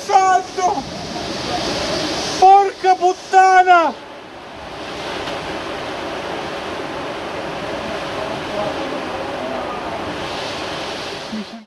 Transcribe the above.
santo! Porca puttana! Mi